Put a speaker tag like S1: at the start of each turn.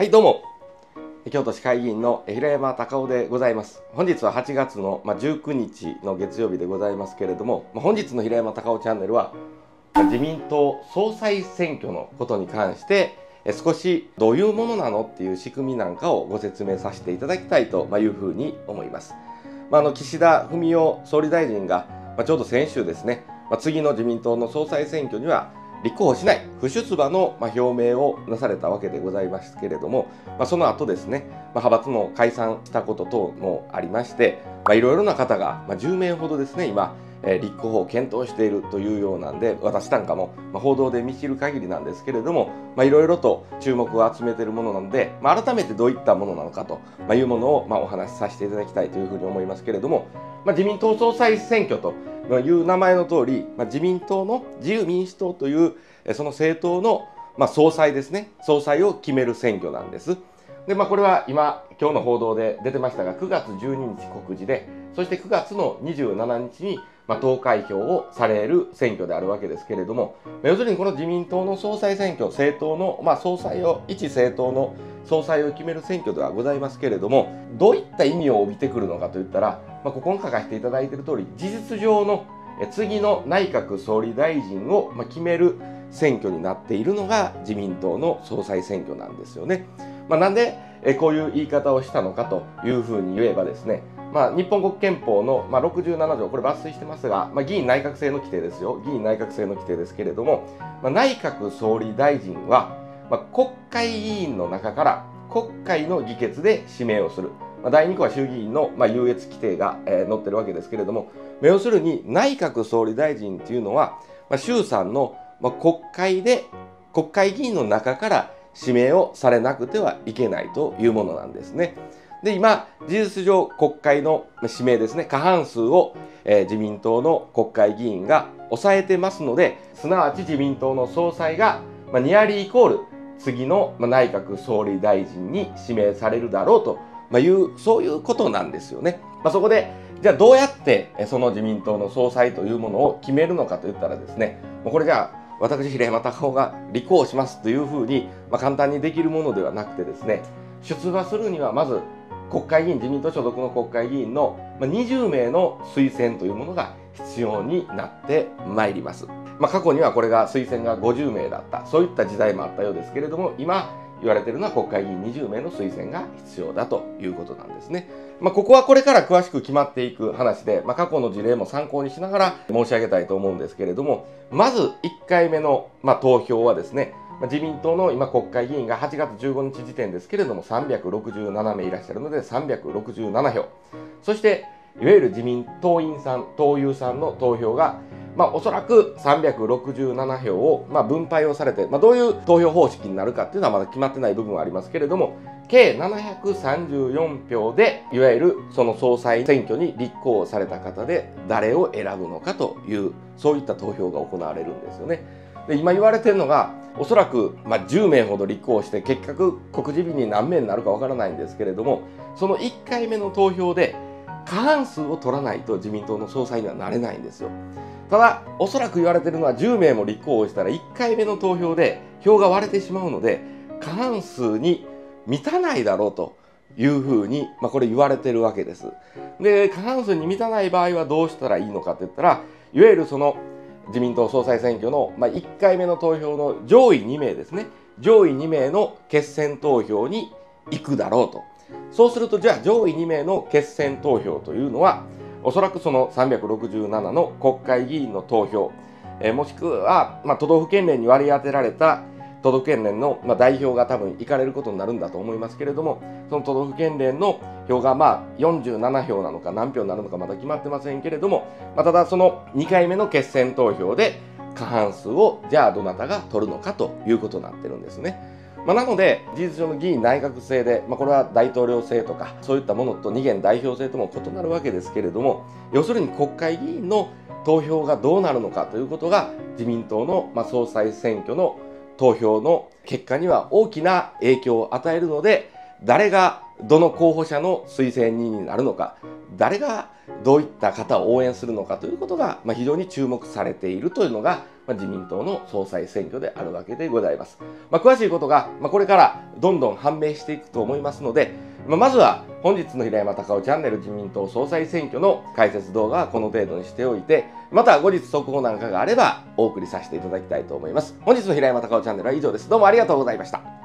S1: はいどうも京都市会議員の平山隆夫でございます本日は8月のま19日の月曜日でございますけれどもま本日の平山隆夫チャンネルは自民党総裁選挙のことに関して少しどういうものなのっていう仕組みなんかをご説明させていただきたいというふうに思います。まあ、あの岸田文雄総理大臣がまちょうど先週ですね、まあ、次の自民党の総裁選挙には立候補しない不出馬の表明をなされたわけでございますけれども、まあ、その後ですね、まあ、派閥も解散したこと等もありましていろいろな方が、まあ、10名ほどですね今え立候補を検討しているというようなんで私なんかも、ま報道で見知る限りなんですけれどもいろいろと注目を集めているものなので、まあ、改めてどういったものなのかというものを、まお話しさせていただきたいというふうに思いますけれども、まあ、自民党総裁選挙とまあいう名前の通り、まあ、自民党の自由民主党というその政党の、まあ、総裁ですね総裁を決める選挙なんです。でまあ、これは今今日の報道で出てましたが9月12日告示でそして9月の27日にまあ、投開票をされる選挙であるわけですけれども、要するにこの自民党の総裁選挙、政党の、まあ、総裁を、一政党の総裁を決める選挙ではございますけれども、どういった意味を帯びてくるのかといったら、まあ、ここに書かせていただいている通り、事実上の次の内閣総理大臣を決める選挙になっているのが自民党の総裁選挙なんですよね。まあ、なんでこういう言い方をしたのかというふうに言えばですね、まあ、日本国憲法の、ま、67条、これ抜粋してますが、まあ、議員内閣制の規定ですよ。議員内閣制の規定ですけれども、まあ、内閣総理大臣は、まあ、国会議員の中から国会の議決で指名をする。まあ、第2項は衆議院の、まあ、優越規定が、えー、載ってるわけですけれども、ま要するに内閣総理大臣というのは、まあ、衆参の、まあ、国会で、国会議員の中から指名をされなくてはいけないというものなんですね。で、今、事実上国会の指名ですね、過半数を、えー、自民党の国会議員が抑えてますので、すなわち自民党の総裁が、まあ、ニアリーイコール次の、まあ、内閣総理大臣に指名されるだろうと、まあ、いう、そういうことなんですよね。まあ、そこで、じゃあどうやってその自民党の総裁というものを決めるのかといったらですね、これじゃあ私、平山隆夫が立候補しますというふうに、まあ、簡単にできるものではなくてですね、出馬するにはまず国会議員、自民党所属の国会議員の20名の推薦というものが必要になってまいります。まあ、過去にはこれが推薦が50名だった、そういった時代もあったようですけれども、今言われているのは国会議員20名の推薦が必要だということなんですね。まあ、ここはこれから詳しく決まっていく話で、まあ、過去の事例も参考にしながら申し上げたいと思うんですけれども、まず1回目の、ま投票はですね、自民党の今国会議員が8月15日時点ですけれども367名いらっしゃるので367票そしていわゆる自民党員さん党友さんの投票がまあ、おそらく367票を、まあ、分配をされて、まあ、どういう投票方式になるかっていうのはまだ決まってない部分はありますけれども計734票でいわゆるその総裁選挙に立候補された方で誰を選ぶのかというそういった投票が行われるんですよね。で今言われてるのがおそらく、まあ、10名ほど立候補して結局告示日に何名になるかわからないんですけれどもその1回目の投票で過半数を取らないと自民党の総裁にはなれないんですよ。ただおそらく言われているのは10名も立候補したら1回目の投票で票が割れてしまうので過半数に満たないだろうというふうに、まあ、これ言われているわけです。で過半数に満たない場合はどうしたらいいのかって言ったらいわゆるその自民党総裁選挙の、まあ、1回目の投票の上位2名ですね上位2名の決選投票に行くだろうとそうするとじゃあ上位2名の決選投票というのはおそらくその367の国会議員の投票、えー、もしくは、まあ、都道府県連に割り当てられた都道府県連の、まあ、代表が多分行かれることになるんだと思いますけれどもその都道府県連の票がまあ47票なのか何票になるのかまだ決まってませんけれども、まあ、ただその2回目の決選投票で過半数をじゃあどなたが取るのかということになってるんですね。まあ、なので事実上の議員内閣制で、まあ、これは大統領制とかそういったものと二元代表制とも異なるわけですけれども要するに国会議員の投票がどうなるのかということが自民党の、まあ、総裁選挙の投票の結果には大きな影響を与えるので誰がどの候補者の推薦人になるのか誰がどういった方を応援するのかということが、ま、非常に注目されているというのが、まあ、自民党の総裁選挙であるわけでございます。まあ、詳しいことが、まあ、これからどんどん判明していくと思いますので、まあ、まずは本日の平山隆夫チャンネル自民党総裁選挙の解説動画はこの程度にしておいて、また後日速報なんかがあればお送りさせていただきたいと思います。本日の平山隆夫チャンネルは以上です。どうもありがとうございました。